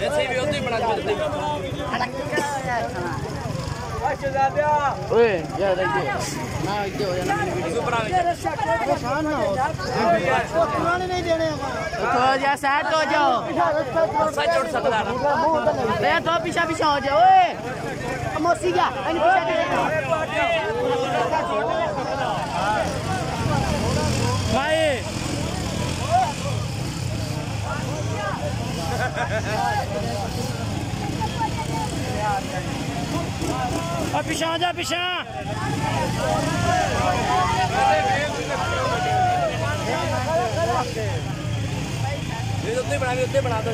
जैसे भी हो हो तो हो है तो हो अब पिछा जा पिछा तो उतने बना दो उतने बना दो